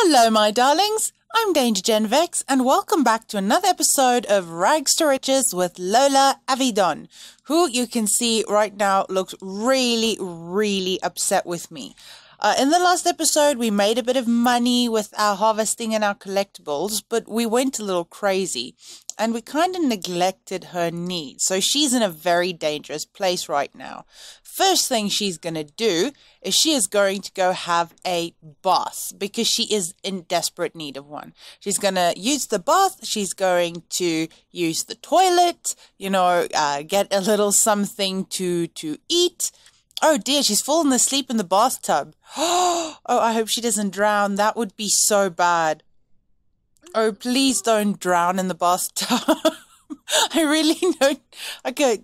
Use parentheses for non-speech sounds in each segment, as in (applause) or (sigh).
Hello, my darlings. I'm Danger Gen Vex, and welcome back to another episode of Rags to Riches with Lola Avidon, who you can see right now looks really, really upset with me. Uh, in the last episode, we made a bit of money with our harvesting and our collectibles, but we went a little crazy and we kind of neglected her needs. So she's in a very dangerous place right now. First thing she's going to do is she is going to go have a bath because she is in desperate need of one. She's going to use the bath. She's going to use the toilet, you know, uh, get a little something to, to eat Oh dear, she's fallen asleep in the bathtub. (gasps) Oh, I hope she doesn't drown. That would be so bad. Oh, please don't drown in the bathtub. (laughs) (laughs) I really (laughs) don't. Okay,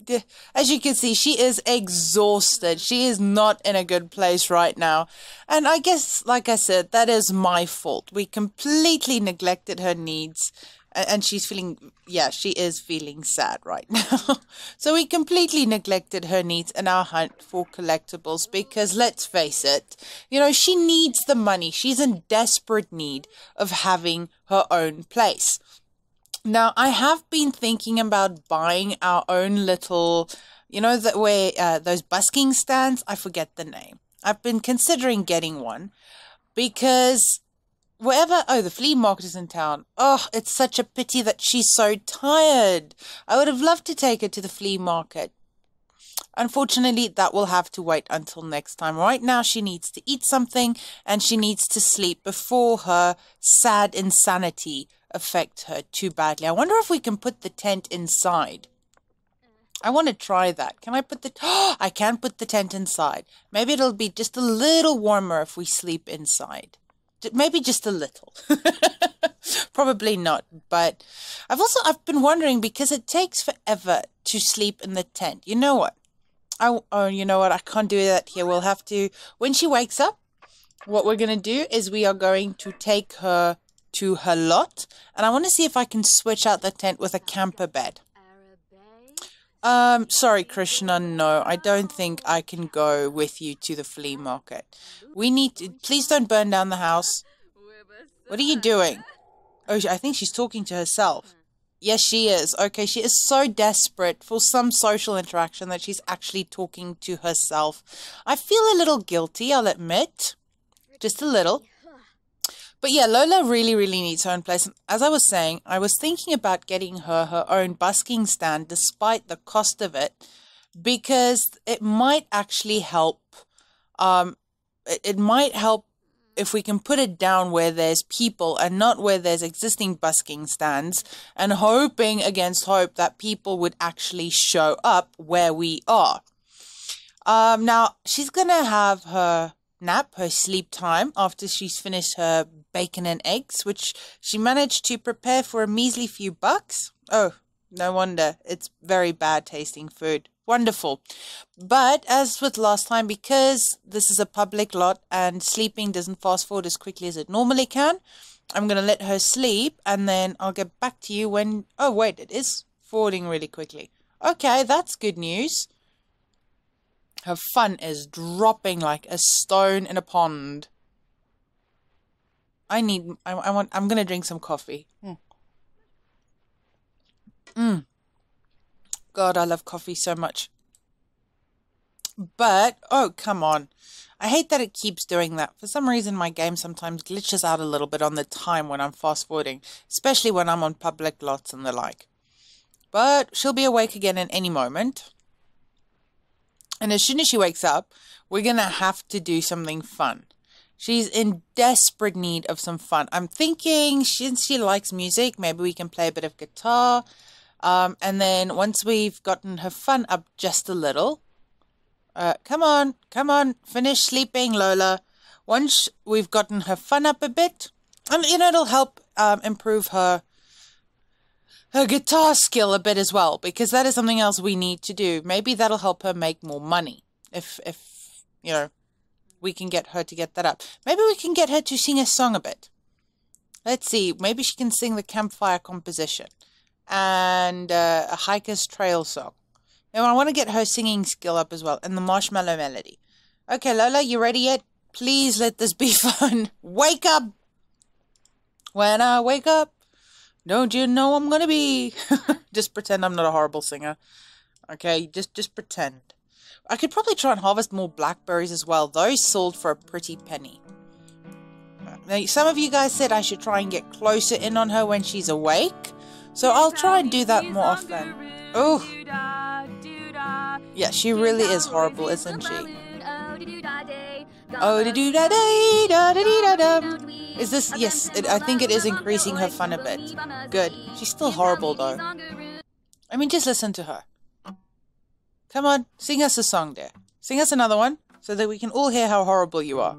as you can see, she is exhausted. She is not in a good place right now. And I guess, like I said, that is my fault. We completely neglected her needs and she's feeling yeah she is feeling sad right (laughs) now so we completely neglected her needs in our hunt for collectibles because let's face it you know she needs the money she's in desperate need of having her own place now i have been thinking about buying our own little you know that where uh, those busking stands? I forget the name. I've been considering getting one because wherever oh the flea market is in town. Oh it's such a pity that she's so tired. I would have loved to take her to the flea market. Unfortunately that will have to wait until next time. Right now she needs to eat something and she needs to sleep before her sad insanity affect her too badly i wonder if we can put the tent inside I want to try that. Can I put the oh, (gasps) I can put the tent inside. Maybe it'll be just a little warmer if we sleep inside maybe just a little. (laughs) Probably not, but I've also I've been wondering because it takes forever to sleep in the tent. You know what? I oh you know what? I can't do that here. We'll have to when she wakes up. What we're gonna do is we are going to take her to her lot, and I want to see if I can switch out the tent with a camper bed. Um, sorry, Krishna. No, I don't think I can go with you to the flea market. We need to. Please don't burn down the house. What are you doing? Oh, I think she's talking to herself. Yes, she is. Okay, she is so desperate for some social interaction that she's actually talking to herself. I feel a little guilty, I'll admit. Just a little. But yeah, Lola really, really needs her own place. As I was saying, I was thinking about getting her her own busking stand despite the cost of it because it might actually help. Um, it, it might help if we can put it down where there's people and not where there's existing busking stands and hoping against hope that people would actually show up where we are. Um, now, she's going to have her nap, her sleep time, after she's finished her bacon and eggs, which she managed to prepare for a measly few bucks. Oh, no wonder. It's very bad tasting food. Wonderful. But as with last time, because this is a public lot and sleeping doesn't fast forward as quickly as it normally can, I'm going to let her sleep and then I'll get back to you when. Oh, wait, it is forwarding really quickly. Okay, that's good news. Her fun is dropping like a stone in a pond. I need. I, I want. I'm gonna drink some coffee. Mm. mm. God, I love coffee so much. But oh, come on. I hate that it keeps doing that. For some reason, my game sometimes glitches out a little bit on the time when I'm fast forwarding, especially when I'm on public lots and the like. But she'll be awake again in any moment. And as soon as she wakes up, we're going to have to do something fun. She's in desperate need of some fun. I'm thinking since she likes music, maybe we can play a bit of guitar. Um, and then once we've gotten her fun up just a little, uh, come on, come on, finish sleeping, Lola. Once we've gotten her fun up a bit, and you know it'll help um, improve her her guitar skill a bit as well, because that is something else we need to do. Maybe that'll help her make more money if if you know we can get her to get that up. Maybe we can get her to sing a song a bit. Let's see. Maybe she can sing the campfire composition and uh, a hiker's trail song. Now I want to get her singing skill up as well and the marshmallow melody. Okay, Lola, you ready yet? Please let this be (laughs) fun. Wake up! When I wake up, don't you know I'm gonna be? (laughs) just pretend I'm not a horrible singer. Okay, just just pretend. I could probably try and harvest more blackberries as well. Those sold for a pretty penny. Now, some of you guys said I should try and get closer in on her when she's awake. So I'll try and do that more often. Oh. Yeah, she really is horrible, isn't she? Oh, oh da do da day, da da da da. Is this? Yes, it, I think it is increasing her fun a bit. Good. She's still horrible though. I mean, just listen to her. Come on, sing us a song, dear. Sing us another one so that we can all hear how horrible you are.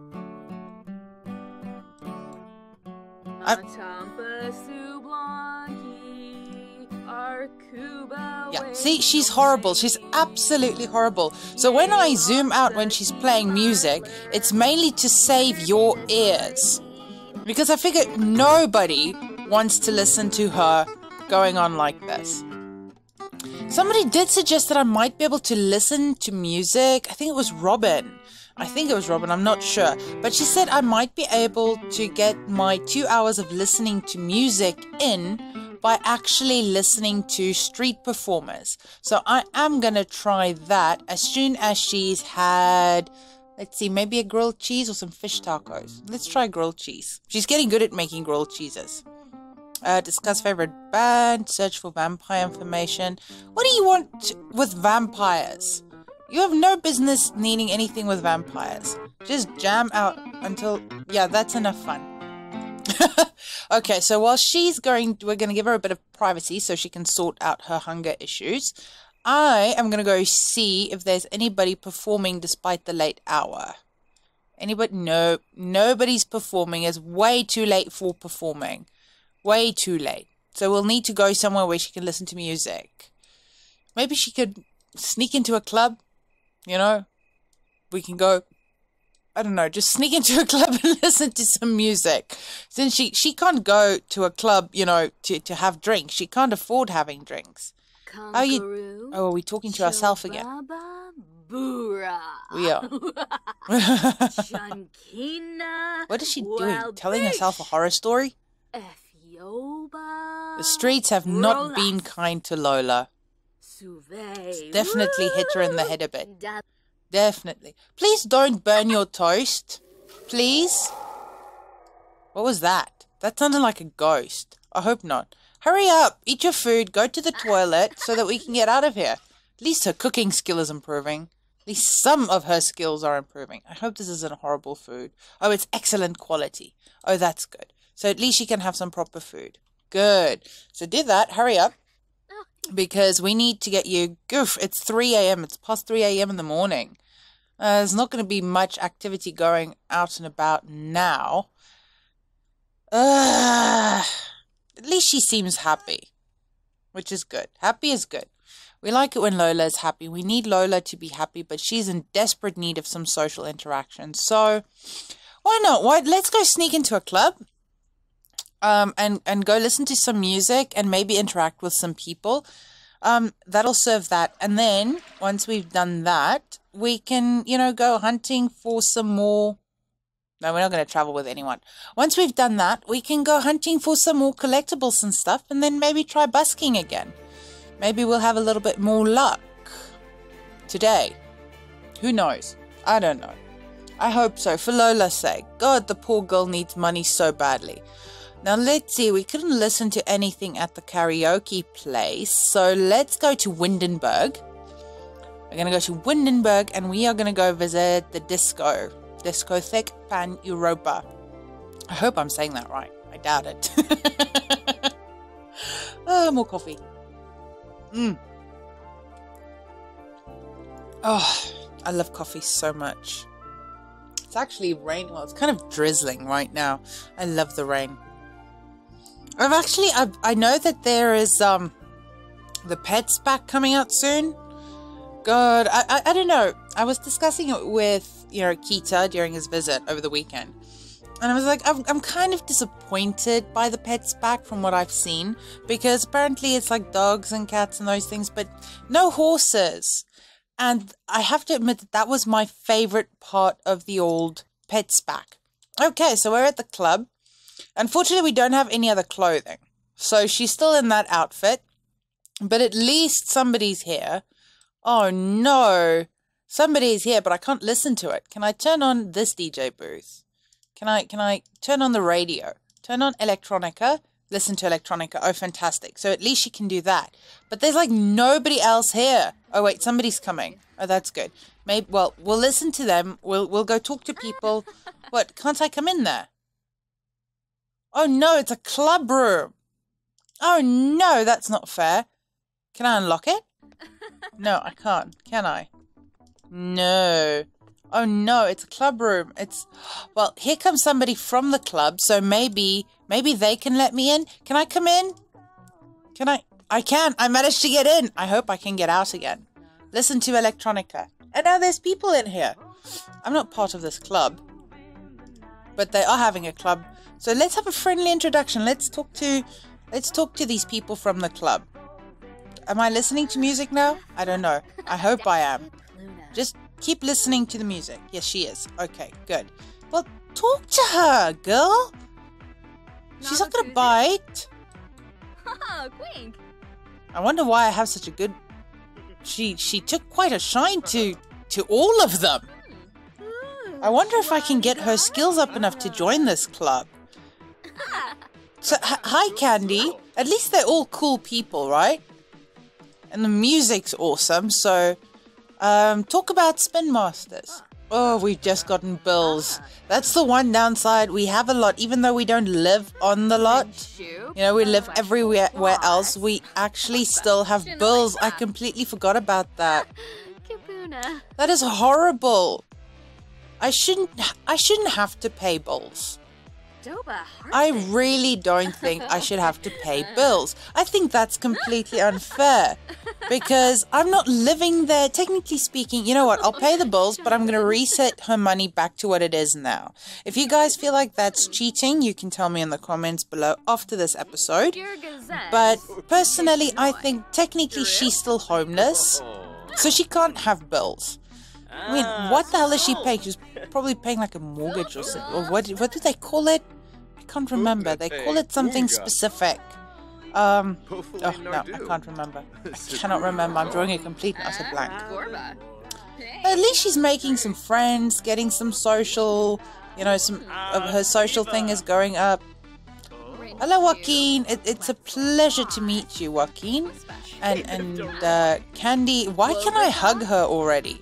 Yeah, see, she's horrible. She's absolutely horrible. So when I zoom out when she's playing music, it's mainly to save your ears. Because I figure nobody wants to listen to her going on like this. Somebody did suggest that I might be able to listen to music. I think it was Robin. I think it was Robin, I'm not sure. But she said I might be able to get my two hours of listening to music in by actually listening to street performers. So I am going to try that as soon as she's had, let's see, maybe a grilled cheese or some fish tacos. Let's try grilled cheese. She's getting good at making grilled cheeses. Uh, discuss favorite band, search for vampire information. What do you want with vampires? You have no business needing anything with vampires. Just jam out until. Yeah, that's enough fun. (laughs) okay, so while she's going, we're going to give her a bit of privacy so she can sort out her hunger issues. I am going to go see if there's anybody performing despite the late hour. Anybody? No, nobody's performing. It's way too late for performing. Way too late. So we'll need to go somewhere where she can listen to music. Maybe she could sneak into a club you know, we can go. I don't know, just sneak (laughs) into a club and listen to some music. Since she she can't go to a club, you know, to to have drinks. She can't afford having drinks. Are you? Oh, are we talking to ourselves again? We are. (laughs) (laughs) what is she doing? Telling herself a horror story? The streets have not been kind to Lola. It's definitely hit her in the head a bit. Definitely. Please don't burn your toast. Please. What was that? That sounded like a ghost. I hope not. Hurry up, eat your food, go to the (laughs) toilet so that we can get out of here. At least her cooking skill is improving. At least some of her skills are improving. I hope this isn't horrible food. Oh, it's excellent quality. Oh, that's good. So at least she can have some proper food. Good. So did that. Hurry up because we need to get you. Goof, it's 3 a.m. It's past 3 a.m. in the morning. Uh, there's not going to be much activity going out and about now. Uh, at least she seems happy, which is good. Happy is good. We like it when Lola is happy. We need Lola to be happy, but she's in desperate need of some social interaction. So, why not? Why? Let's go sneak into a club um, and and go listen to some music and maybe interact with some people. Um, that'll serve that. And then once we've done that, we can you know go hunting for some more. No, we're not going to travel with anyone. Once we've done that, we can go hunting for some more collectibles and stuff, and then maybe try busking again. Maybe we'll have a little bit more luck today. Who knows? I don't know. I hope so, for Lola's sake. God, the poor girl needs money so badly. Now let's see, we couldn't listen to anything at the karaoke place, so let's go to Windenburg. We're going to go to Windenburg and we are going to go visit the disco, Discotheque Pan Europa. I hope I'm saying that right. I doubt it. (laughs) oh, more coffee. Mm. Oh, I love coffee so much. It's actually raining. Well, it's kind of drizzling right now. I love the rain. I've actually I I know that there is um the pets pack coming out soon. God, I, I I don't know. I was discussing it with you know Kita during his visit over the weekend, and I was like, I'm I'm kind of disappointed by the pets pack from what I've seen because apparently it's like dogs and cats and those things, but no horses. And I have to admit that that was my favorite part of the old pets pack. Okay, so we're at the club Unfortunately, we don't have any other clothing. So she's still in that outfit. But at least somebody's here. Oh no. Somebody's here, but I can't listen to it. Can I turn on this DJ booth? Can I can I turn on the radio? Turn on electronica, listen to electronica. Oh fantastic. So at least she can do that. But there's like nobody else here. Oh wait, somebody's coming. Oh that's good. Maybe well, we'll listen to them. We'll we'll go talk to people. what, can't I come in there? Oh no, it's a club room. Oh no, that's not fair. Can I unlock it? No, I can't. Can I? No. Oh no, it's a club room. It's well, here comes somebody from the club, so maybe maybe they can let me in. Can I come in? Can I I can. I managed to get in. I hope I can get out again. Listen to electronica. And now there's people in here. I'm not part of this club. But they are having a club. So let's have a friendly introduction. Let's talk to let's talk to these people from the club. Am I listening to music now? I don't know. I hope I am. Just keep listening to the music. Yes, she is. Okay, good. Well, talk to her, girl. She's not gonna bite. (laughs) I wonder why I have such a good. She she took quite a shine to to all of them. I wonder if I can get her skills up enough to join this club. So, hi, Candy. At least they're all cool people, right? And the music's awesome. So, um, talk about Spin Masters. Oh, we've just gotten bills. That's the one downside. We have a lot, even though we don't live on the lot. You know, we live everywhere else. We actually still have bills. I completely forgot about that. That is horrible. I shouldn't. I shouldn't have to pay bills. Doba. I really don't think I should have to pay (laughs) bills. I think that's completely unfair because I'm not living there. Technically speaking, you know what? I'll pay the bills, but I'm going to reset her money back to what it is now. If you guys feel like that's cheating, you can tell me in the comments below after this episode. But personally, I think technically she's still homeless, so she can't have bills. I mean, what the hell is she paying? She's probably paying like a mortgage or something. Or what? What do they call it? I can't remember. They call it something specific. Um. Oh no, I can't remember. (laughs) I cannot remember. I'm drawing a complete and utter blank. Gorba. At least she's making some friends, getting some social. You know, some of her social thing is going up. Hello, Joaquin. It, it's a pleasure to meet you, Joaquin. And and uh, Candy. Why can I hug her already?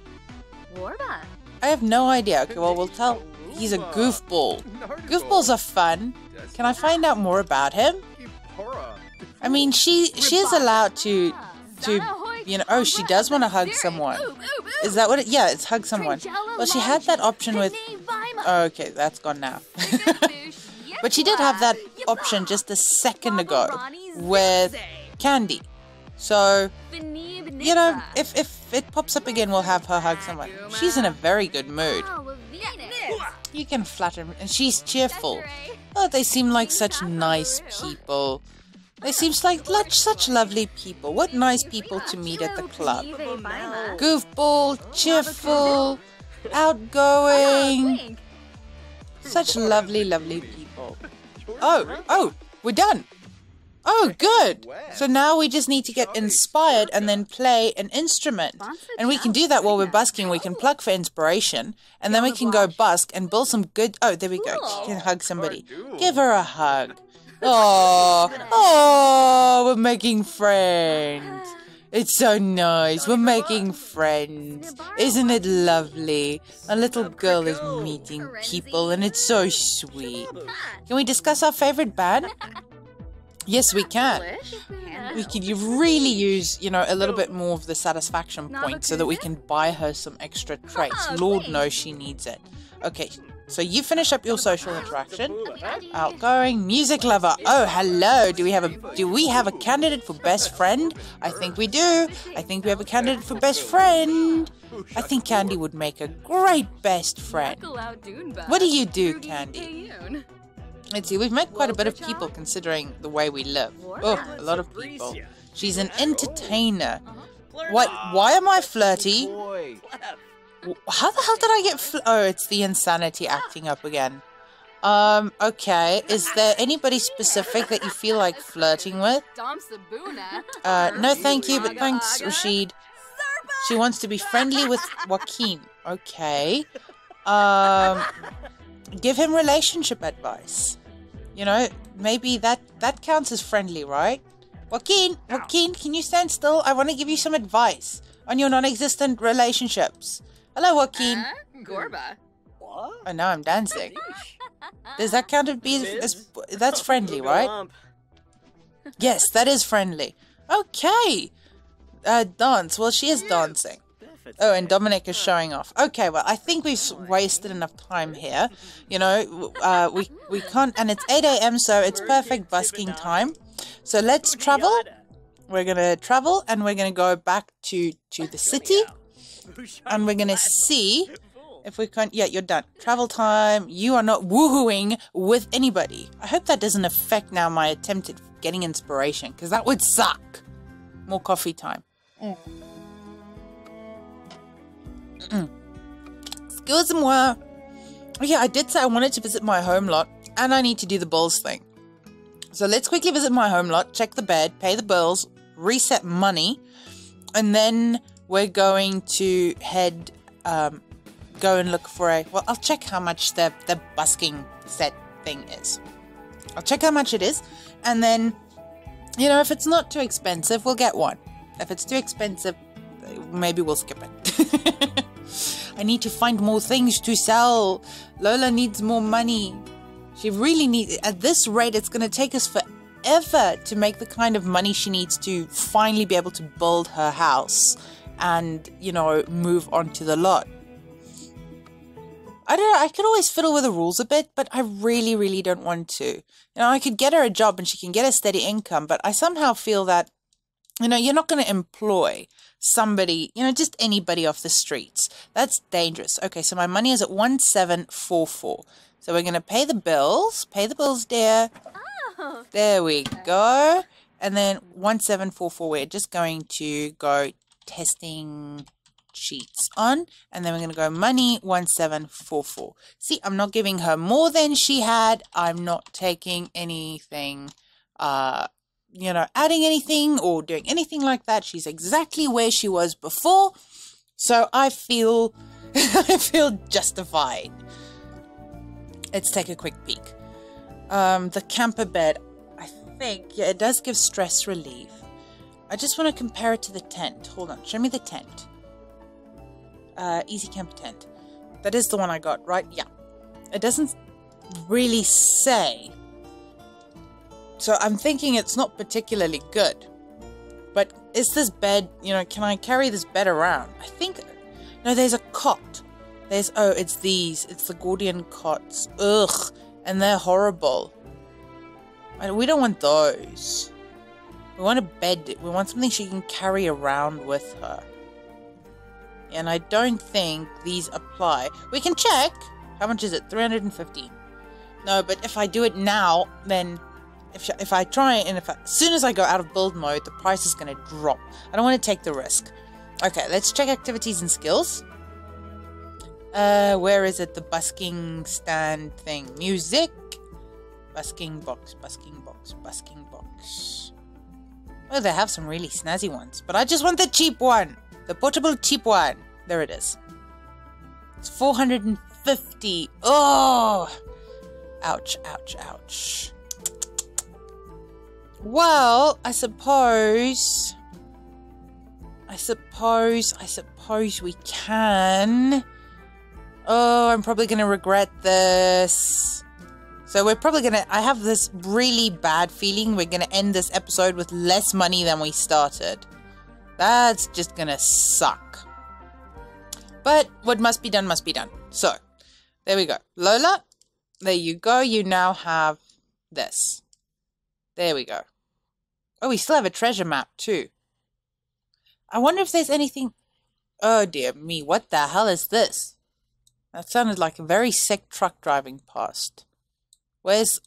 I have no idea. Okay, well, we'll tell. He's a goofball. Goofballs are fun. Can I find out more about him? I mean, she she is allowed to to you know. Oh, she does want to hug someone. Is that what? It, yeah, it's hug someone. Well, she had that option with. Oh, okay, that's gone now. (laughs) but she did have that option just a second ago with Candy. So you know, if if it pops up again, we'll have her hug someone. She's in a very good mood. You can flatter, and she's cheerful. Oh, they seem like such nice people. They seem like such lovely people. What nice people to meet at the club. Goofball, cheerful, outgoing. Such lovely, lovely people. Oh, oh, we're done. Oh, good. So now we just need to get inspired and then play an instrument. And we can do that while we're busking. We can pluck for inspiration. And then we can go busk and build some good. Oh, there we go. She can hug somebody. Give her a hug. (laughs) Oh, oh, we're making friends. (laughs) It's so nice. We're making friends. Isn't it lovely? A little girl is meeting people and it's so sweet. Can we discuss our favorite band? (laughs) Yes, we can. We could you really use, you know, a little bit more of the satisfaction point so that we can buy her some extra traits. Lord knows she needs it. Okay, so you finish up your social interaction. Outgoing music lover. Oh, hello. Do we have a do we have a candidate for best friend? I think we do. I think we have a candidate for best friend. I think Candy would make a great best friend. What do you do, Candy? Let's see, we've met quite a bit of people considering the way we live. Oh, a lot of people. She's an entertainer. What? Why am I flirty? How the hell did I get Oh, it's the insanity acting up again. Um, okay. Is there anybody specific that you feel like flirting with? Uh, no, thank you, but thanks, Rashid. She wants to be friendly with Joaquin. Okay. Um, give him relationship advice. You know, maybe that that counts as friendly, right? Joaquin, Joaquin, can you stand still? I want to give you some advice on your non-existent relationships. Hello, Joaquin. Huh? Gorba. What? Oh, now I'm dancing. (laughs) Does that count as being as, that's friendly, right? Yes, that is friendly. Okay. Uh, dance. Well, she is dancing. Oh, and Dominic is showing off. Okay, well, I think we've wasted enough time here. You know, uh, we we can't, and it's 8 a.m., so it's perfect busking time. So let's travel. We're gonna travel, and we're gonna go back to to the city, and we're gonna see if we can't. Yeah, you're done. Travel time. You are not woohooing with anybody. I hope that doesn't affect now my attempt at getting inspiration, because that would suck. More coffee time. Excuse-moi. Oh, yeah, I did say I wanted to visit my home lot, and I need to do the bills thing. So let's quickly visit my home lot, check the bed, pay the bills, reset money, and then we're going to head, um, go and look for a. Well, I'll check how much the the busking set thing is. I'll check how much it is, and then, you know, if it's not too expensive, we'll get one. If it's too expensive, maybe we'll skip it. (laughs) I need to find more things to sell. Lola needs more money. She really needs. At this rate, it's going to take us forever to make the kind of money she needs to finally be able to build her house and, you know, move on to the lot. I don't know, I could always fiddle with the rules a bit, but I really, really don't want to. You know, I could get her a job and she can get a steady income, but I somehow feel that, you know, you're not going to employ somebody, you know, just anybody off the streets. That's dangerous. Okay, so my money is at 1744. So we're going to pay the bills. Pay the bills, dear. Oh. There we go. And then 1744, we're just going to go testing sheets on. And then we're going to go money 1744. See, I'm not giving her more than she had. I'm not taking anything, uh, you know, adding anything or doing anything like that. She's exactly where she was before. So I feel, (laughs) I feel justified. Let's take a quick peek. Um, the camper bed, I think, yeah, it does give stress relief. I just want to compare it to the tent. Hold on, show me the tent. Uh, easy camper tent. That is the one I got, right? Yeah. It doesn't really say. So I'm thinking it's not particularly good. But is this bed, you know, can I carry this bed around? I think. No, there's a cot. There's. Oh, it's these. It's the Gordian cots. Ugh. And they're horrible. We don't want those. We want a bed. We want something she can carry around with her. And I don't think these apply. We can check. How much is it? 315. No, but if I do it now, then if if I try and if I, as soon as I go out of build mode, the price is going to drop. I don't want to take the risk. Okay, let's check activities and skills. Uh, where is it? The busking stand thing. Music. Busking box. Busking box. Busking box. Oh, they have some really snazzy ones, but I just want the cheap one. The portable cheap one. There it is. It's 450. Oh! Ouch, ouch, ouch. Well, I suppose. I suppose. I suppose we can. Oh, I'm probably going to regret this. So we're probably going to. I have this really bad feeling we're going to end this episode with less money than we started. That's just going to suck. But what must be done must be done. So, there we go. Lola, there you go. You now have this. There we go. Oh, we still have a treasure map too. I wonder if there's anything. Oh dear me, what the hell is this? That sounded like a very sick truck driving past. Where's.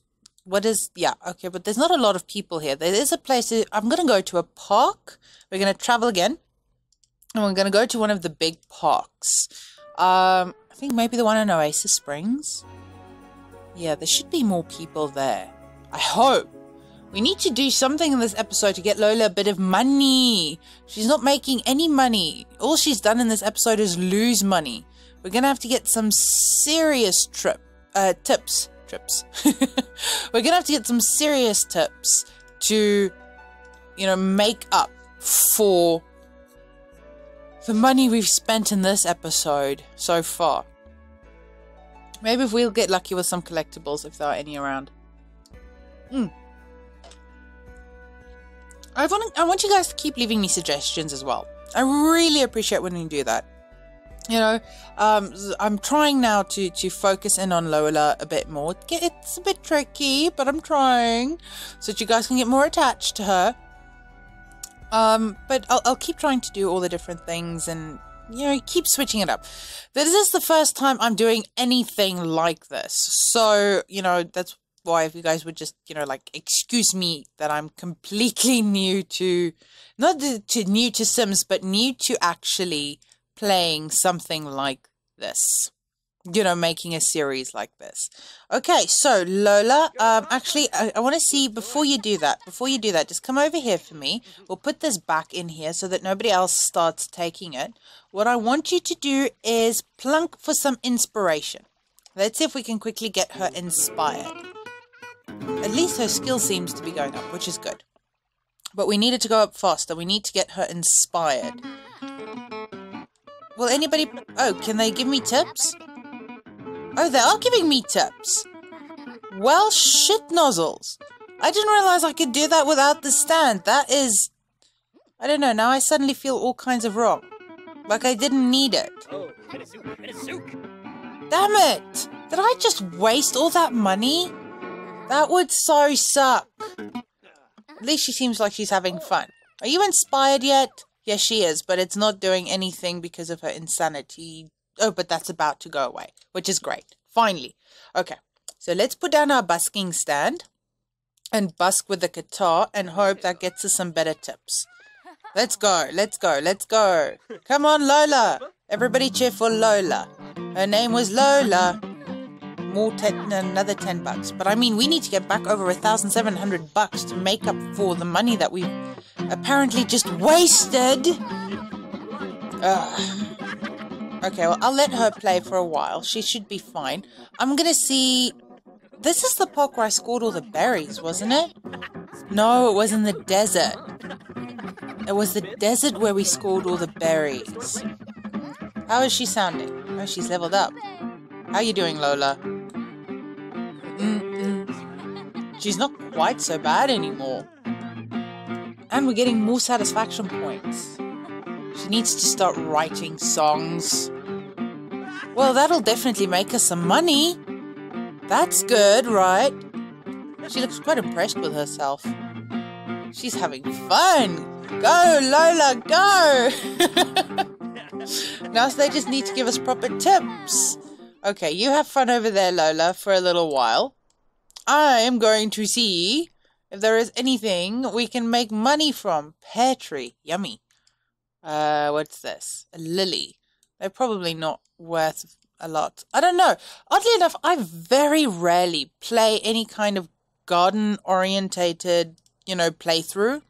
What is. Yeah, okay, but there's not a lot of people here. There is a place. To, I'm going to go to a park. We're going to travel again. And we're going to go to one of the big parks. Um, I think maybe the one in Oasis Springs. Yeah, there should be more people there. I hope. We need to do something in this episode to get Lola a bit of money. She's not making any money. All she's done in this episode is lose money. We're gonna have to get some serious trip uh, tips. Trips. (laughs) We're gonna have to get some serious tips to, you know, make up for the money we've spent in this episode so far. Maybe if we'll get lucky with some collectibles if there are any around. Hmm. I want I want you guys to keep leaving me suggestions as well. I really appreciate when you do that. You know, um, I'm trying now to to focus in on Lola a bit more. It's a bit tricky, but I'm trying so that you guys can get more attached to her. Um, but I'll, I'll keep trying to do all the different things and you know keep switching it up. This is the first time I'm doing anything like this, so you know that's why if you guys would just you know like excuse me that i'm completely (laughs) new to not to new to sims but new to actually playing something like this. You know making a series like this. Okay so lola um actually i, I want to see before you do that before you do that just come over here for me. We'll put this back in here so that nobody else starts taking it. What i want you to do is plunk for some inspiration. Let's see if we can quickly get her inspired at least her skill seems to be going up, which is good. But we need it to go up faster. We need to get her inspired. Will anybody... Oh, can they give me tips? Oh, they are giving me tips. Well, shit nozzles. I didn't realize I could do that without the stand. That is... I don't know, now I suddenly feel all kinds of wrong. Like I didn't need it. Oh, Damn it! Did I just waste all that money? That would so suck. At least she seems like she's having fun. Are you inspired yet? Yes, she is, but it's not doing anything because of her insanity. Oh, but that's about to go away, which is great. Finally. Okay, so let's put down our busking stand and busk with the guitar and hope that gets us some better tips. Let's go, let's go, let's go. Come on, Lola. Everybody cheer for Lola. Her name was Lola more ten, another 10 bucks. But I mean, we need to get back over 1,700 bucks to make up for the money that we've apparently just wasted. Uh, okay, well, I'll let her play for a while. She should be fine. I'm gonna see. This is the park where I scored all the berries, wasn't it? No, it was in the desert. It was the desert where we scored all the berries. How is she sounding? Oh, she's leveled up. How are you doing, Lola? She's not quite so bad anymore. And we're getting more satisfaction points. She needs to start writing songs. Well, that'll definitely make us some money. That's good, right? She looks quite impressed with herself. She's having fun. Go, Lola, go! (laughs) now so they just need to give us proper tips. Okay, you have fun over there, Lola, for a little while. I am going to see if there is anything we can make money from. Pear tree. Yummy. Uh, what's this? A lily. They're probably not worth a lot. I don't know. Oddly enough, I very rarely play any kind of garden orientated, you know, playthrough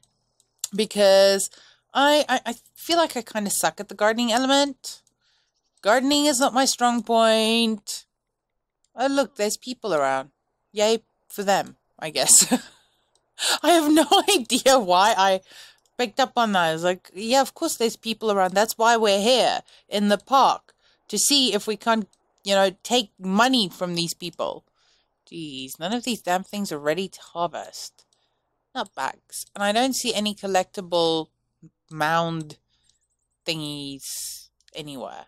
because I, I, I feel like I kind of suck at the gardening element. Gardening is not my strong point. Oh, look, there's people around. Yay for them, I guess. (laughs) I have no (laughs) idea why I picked up on that. It's like, yeah, of course there's people around. That's why we're here in the park to see if we can't, you know, take money from these people. Jeez, none of these damn things are ready to harvest. Not bags. And I don't see any collectible mound thingies anywhere.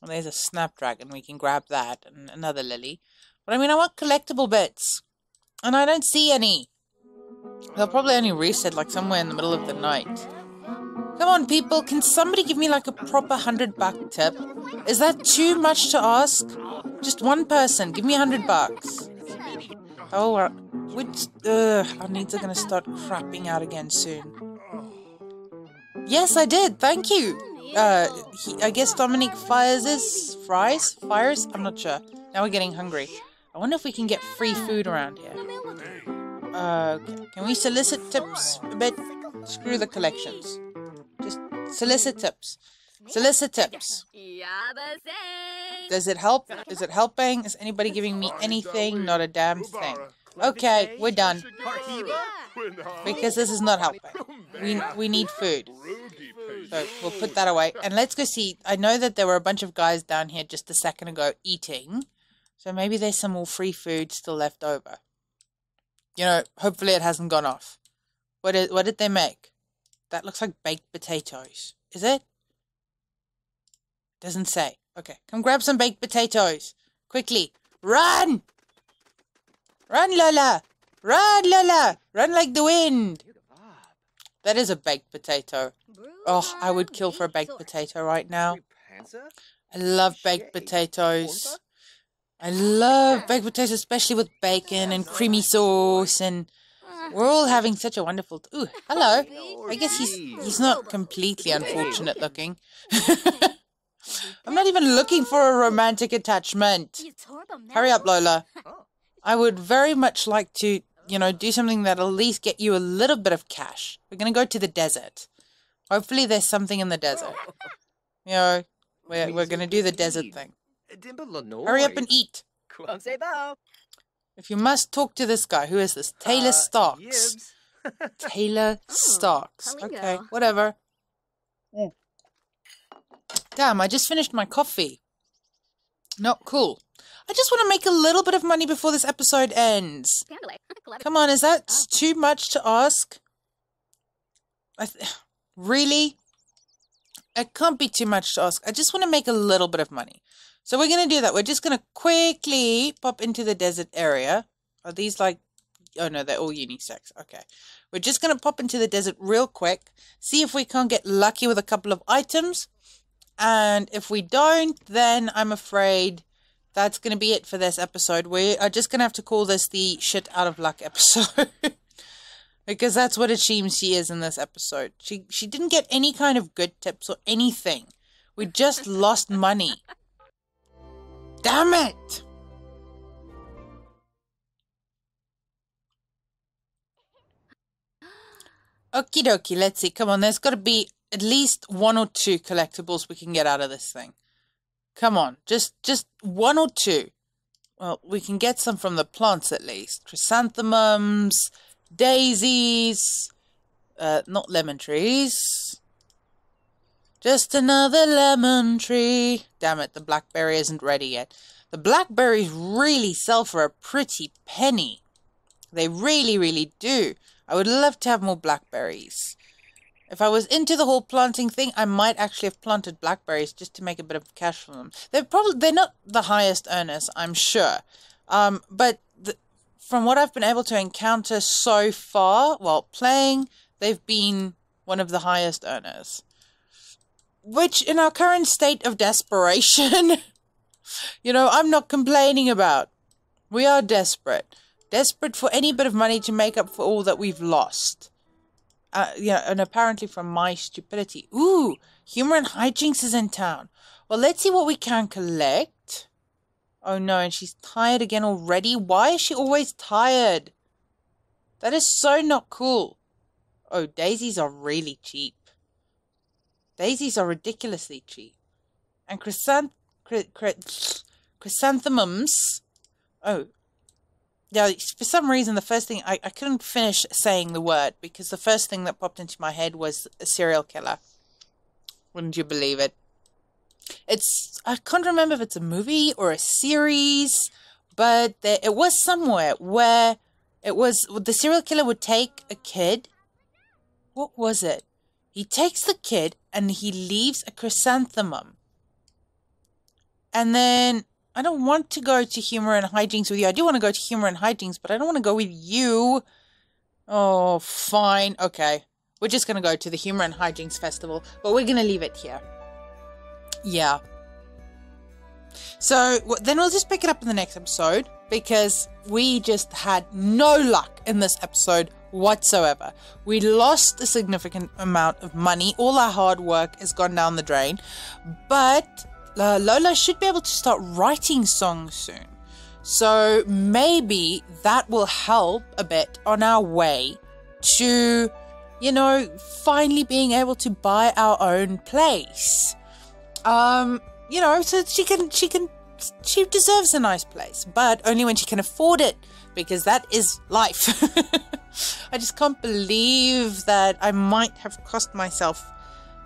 Well, there's a snapdragon. We can grab that and another lily. But I mean, I want collectible bits. And I don't see any. They'll probably only reset like somewhere in the middle of the night. Come on, people. Can somebody give me like a proper hundred buck tip? Is that too much to ask? Just one person. Give me a hundred bucks. Oh, uh, which, uh, our needs are going to start crapping out again soon. Yes, I did. Thank you uh, he, I guess Dominic fires his fries? Fires? I'm not sure. Now we're getting hungry. I wonder if we can get free food around here. Uh, okay. Can we solicit tips a bit? Screw the collections. Just solicit tips. Solicit tips. Does it help? Is it helping? Is anybody giving me anything? Not a damn thing. Okay, we're done. Because this is not helping. We, we need food. So we'll put that away. And let's go see. I know that there were a bunch of guys down here just a second ago eating. So maybe there's some more free food still left over. You know, hopefully it hasn't gone off. What did, what did they make? That looks like baked potatoes. Is it? Doesn't say. Okay, come grab some baked potatoes. Quickly. Run! Run, Lola! Run, Lola! Run like the wind! That is a baked potato. Oh, I would kill for a baked potato right now. I love baked potatoes. I love baked potatoes, especially with bacon and creamy sauce, and we're all having such a wonderful. T- Ooh, hello. I guess he's he's not completely unfortunate looking. (laughs) I'm not even looking for a romantic attachment. Hurry up, Lola. (laughs) I would very much like to, you know, do something that'll at least get you a little bit of cash. We're gonna go to the desert. Hopefully, there's something in the desert. (laughs) You know, we're we're gonna do the desert thing. Hurry up and eat. If you must talk to this guy, who is this? Taylor Starks. (laughs) Taylor Starks. Collingo. Okay, whatever. Hmm. Damn, I just finished my coffee. Not cool. I just want to make a little bit of money before this episode ends. Come on, is that s- too much to ask? I th- (sighs) really? It can't be too much to ask. I just want to make a little bit of money. So we're going to do that. We're just going to quickly pop into the desert area. Are these like. Oh no, they're all unisex. Okay. We're just going to pop into the desert real quick, see if we can't get lucky with a couple of items. And if we don't, then I'm afraid that's going to be it for this episode. We are just going to have to call this the shit out of luck (laughs) episode. because that's what it seems she is in this episode. She she didn't get any kind of good tips or anything. We just lost money. Damn it! Okie dokie, let's see. Come on, there's got to be at least one or two collectibles we can get out of this thing. Come on, just just one or two. Well, we can get some from the plants at least. Chrysanthemums, daisies, uh, not lemon trees. Just another lemon tree. Damn it, the blackberry isn't ready yet. The blackberries really sell for a pretty penny. They really, really do. I would love to have more blackberries. If I was into the whole planting thing, I might actually have planted blackberries just to make a bit of cash from them. They're probably they're not the highest earners, I'm sure. Um, but the, from what I've been able to encounter so far while playing, they've been one of the highest earners. Which, in our current state of desperation, (laughs) you know, I'm not complaining about. We are desperate. Desperate for any bit of money to make up for all that we've lost. Uh, yeah, and apparently from my stupidity. Ooh, Humor and Hijinks is in town. Well, let's see what we can collect. Oh no, and she's tired again already. Why is she always tired? That is so not cool. Oh, daisies are really cheap. Daisies are ridiculously cheap. And chrysanth- chry- chry- chrysanthemums. Oh, yeah, for some reason, the first thing I, I couldn't finish saying the word because the first thing that popped into my head was a serial killer. Wouldn't you believe it? It's I can't remember if it's a movie or a series, but there, it was somewhere where it was the serial killer would take a kid. What was it? He takes the kid and he leaves a chrysanthemum. And then I don't want to go to humor and hijinks with you. I do want to go to humor and hijinks, but I don't want to go with you. Oh, fine. Okay. We're just going to go to the humor and hijinks festival, but we're going to leave it here. Yeah. So then we'll just pick it up in the next episode because we just had no luck in this episode whatsoever. We lost a significant amount of money. All our hard work has gone down the drain. But uh, Lola should be able to start writing songs soon. So maybe that will help a bit on our way to, you know, finally being able to buy our own place. Um, you know, so she can, she can, she deserves a nice place, but only when she can afford it because that is life. (laughs) I just can't believe that I might have cost myself,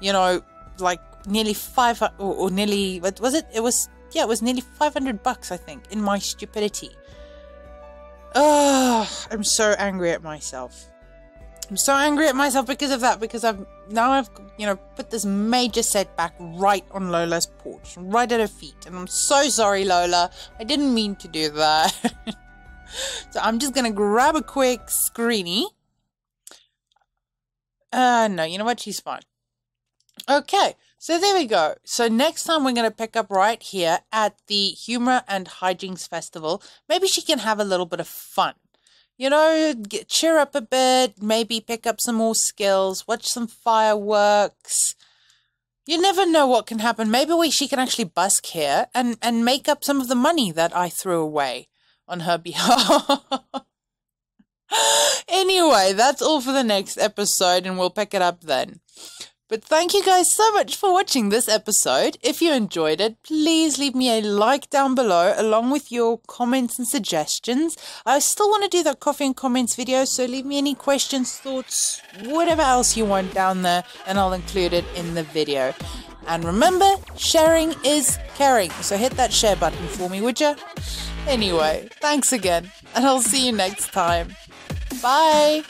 you know, like nearly five or, or nearly what was it? It was yeah, it was nearly five hundred bucks, I think, in my stupidity. Ugh, I'm so angry at myself. I'm so angry at myself because of that. Because I've now I've you know put this major setback right on Lola's porch, right at her feet, and I'm so sorry, Lola. I didn't mean to do that. (laughs) (gasps) so I'm just gonna grab a quick screeny. Uh, no, you know what? She's fine. Okay, so there we go. So next time we're going to pick up right here at the Humor and Hijinks Festival. Maybe she can have a little bit of fun. You know, get, cheer up a bit, maybe pick up some more skills, watch some fireworks. You never know what can happen. Maybe we, she can actually busk here and, and make up some of the money that I threw away on her (laughs) behalf. anyway, that's all for the next episode, and we'll pick it up then. But thank you guys so much for watching this episode. If you enjoyed it, please leave me a like down below along with your comments and suggestions. I still want to do that coffee and comments video, so leave me any questions, thoughts, whatever else you want down there, and I'll include it in the video. And remember, sharing is caring, so hit that share button for me, would you? Anyway, thanks again, and I'll see you next time. Bye!